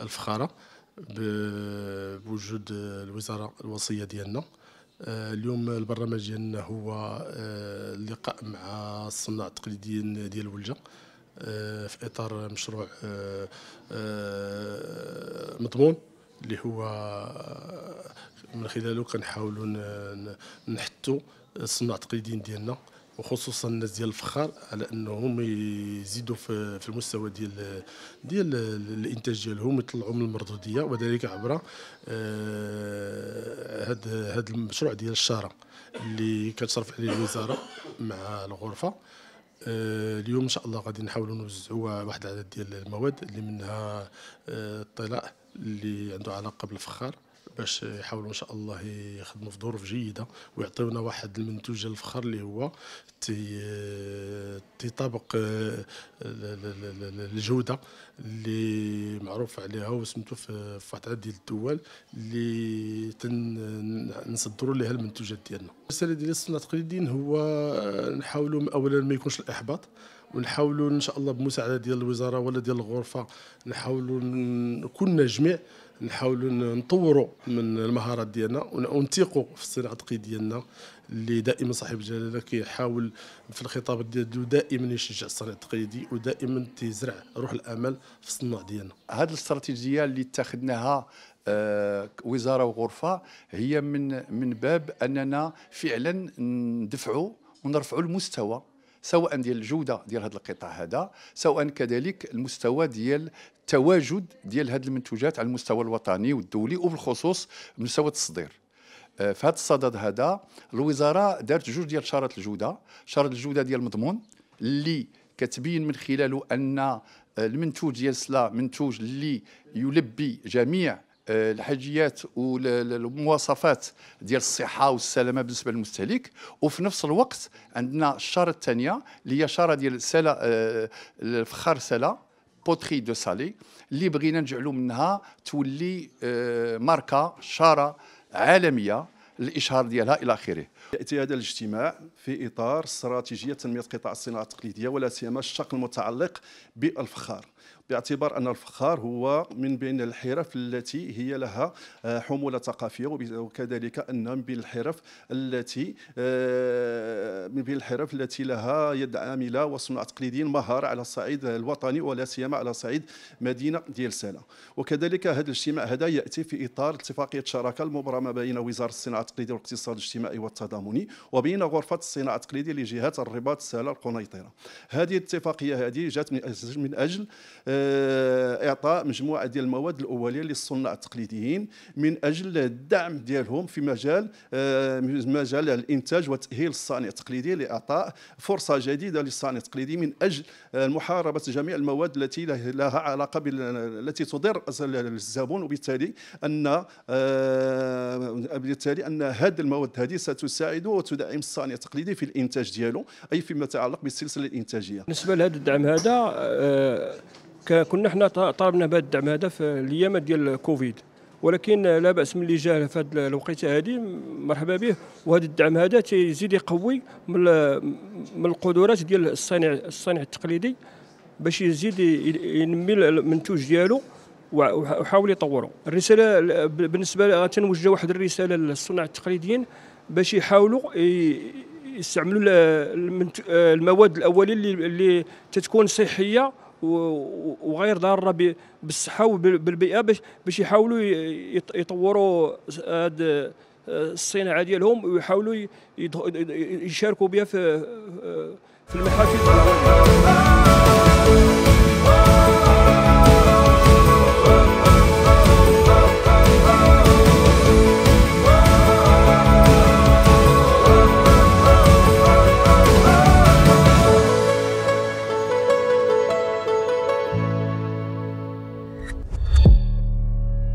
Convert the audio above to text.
الفخارة بوجود الوزارة الوصية ديالنا. آه، اليوم البرنامج ديالنا هو آه، اللقاء مع الصناع التقليديين ديال ولجه آه، في إطار مشروع مضمون اللي هو من خلاله كنحاولوا نحثوا الصناع التقليديين ديالنا. وخصوصا الناس ديال الفخار على أنهم يزيدوا في المستوى ديال ديال الإنتاج ديالهم يطلعوا من المردودية وذلك عبر هذا آه هذا المشروع ديال الشاره اللي كتشرف عليه الوزارة مع الغرفة. آه اليوم إن شاء الله غادي نحاولوا نوزعوا واحد العدد ديال المواد اللي منها آه الطلاء اللي عنده علاقة بالفخار. باش يحاولوا إن شااء الله يخدموا في ظروف جيدة ويعطيونا واحد المنتوج الفخر اللي هو تيطابق آه، الجودة اللي معروف عليها وسمتو في العدد ديال الدول اللي نصدروا لها المنتوجات ديالنا. الرساله ديال الصناعة التقليديين هو نحاولوا اولا ما يكونش الإحباط ونحاولوا إن شاء الله بمساعدة ديال الوزارة ولا ديال الغرفة نحاولوا كلنا جميع نحاولوا نطوروا من المهارات ديالنا ونثيقوا في الصناعة التقليدية ديالنا اللي دائما صاحب الجلالة كيحاول في الخطاب ديالو دائما يشجع الصناعة التقليدي ودائما تزرع روح الأمل في الصناع ديالنا. هذه الاستراتيجية اللي اتخذناها آه، وزارة وغرفة هي من من باب أننا فعلا ندفعوا ونرفعوا المستوى سواء ديال الجودة ديال هذا القطاع هذا سواء كذلك المستوى ديال التواجد ديال هذه المنتوجات على المستوى الوطني والدولي وبالخصوص مستوى التصدير. آه، في هذا الصدد هذا الوزارة دارت جوج ديال شارات الجودة. شارة الجودة ديال المضمون اللي كتبين من خلاله أن آه، المنتوج ديال سلا منتوج اللي يلبي جميع الحاجيات والمواصفات ديال الصحة والسلامة بالنسبة للمستهلك. وفي نفس الوقت عندنا الشارة الثانية اللي هي شارة ديال سلا الفخار سلا poterie de Salé اللي بغينا نجعلوا منها تولي آه، ماركة شارة عالمية الاشهار ديالها إلى آخره. ياتي هذا الاجتماع في إطار استراتيجية تنمية قطاع الصناعه التقليدية ولا سيما الشق المتعلق بالفخار. باعتبار أن الفخار هو من بين الحرف التي هي لها آه، حمولة ثقافية وكذلك أن من بين الحرف التي آه، من بين الحرف التي لها يد عاملة وصناع تقليديين مهارة على الصعيد الوطني ولا سيما على صعيد مدينة ديال سالا وكذلك هذا الاجتماع هذا يأتي في إطار اتفاقية شراكة المبرمة بين وزارة الصناعة التقليدية والاقتصاد الاجتماعي والتضامني وبين غرفة الصناعة التقليدية لجهة الرباط سالا القنيطرة. هذه الاتفاقية هذه جات من آه، آه، إعطاء مجموعة ديال المواد الأولية للصناع التقليديين من أجل الدعم ديالهم في مجال آه، مجال الإنتاج وتأهيل الصانع التقليدي لإعطاء فرصة جديدة للصانع التقليدي من أجل محاربة جميع المواد التي لها علاقة التي تضر الزبون وبالتالي أن آه، بالتالي أن هذه المواد هذه ستساعد وتدعم الصانع التقليدي في الإنتاج ديالو أي فيما يتعلق بالسلسلة الإنتاجية. بالنسبة لهذا الدعم هذا كنا حنا طالبنا بهذا الدعم هذا في الأيام ديال كوفيد. ولكن لا بأس من اللي جا في هذه الوقيتة هذه مرحبا به. وهذا الدعم هذا تيزيد يقوي من من القدرات ديال الصانع الصانع التقليدي باش يزيد ينمي المنتوج ديالو ويحاول يطوره. الرسالة بالنسبة تنوجه واحد الرسالة للصناع التقليديين باش يحاولوا يستعملوا المواد الأولية اللي, اللي تتكون صحية وغير ضاره بالصحه وبالبيئه باش باش يحاولوا يطوروا هذه الصناعه ديالهم ويحاولوا يشاركوا بها في في المحافل.